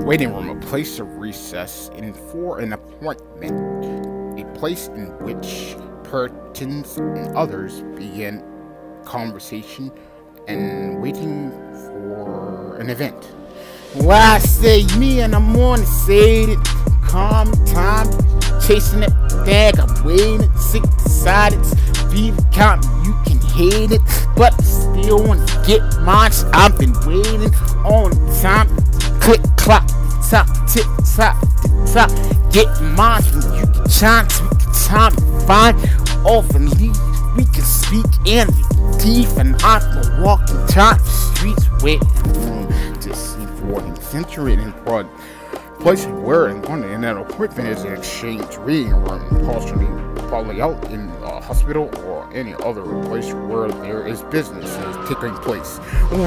Waiting room, a place of recess in for an appointment. A place in which persons and others begin conversation and waiting for an event. Why say me and on the say calm time chasing it bag, I'm waiting, sick decided, be count you can hate it, but still wanna get mine. I've been waiting on click clock, top, tick tock, tick tock, get mine you get chance, we can time find off and leave. We can speak and be thief and I'm walking top streets to see for an century in broad place where and on and an appointment is an exchange. Reading room, possibly probably out in a hospital or any other place where there is business is taking place.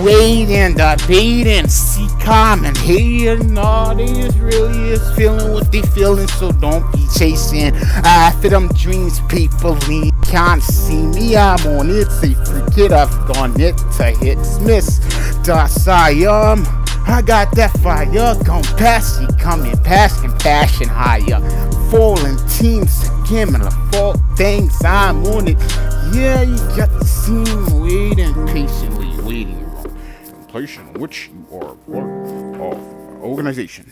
Wait and debate and see common here. No, they just really is feeling what they feeling, so don't be chasing after them dreams. People can't see me, I'm on it. Say forget I've gone it to hit miss. Das I am. I got that fire gon' pass you coming past compassion higher. Falling teams again, and the fault things I'm on it. Yeah, you got the scene waiting patiently, waiting in which you are part of organization.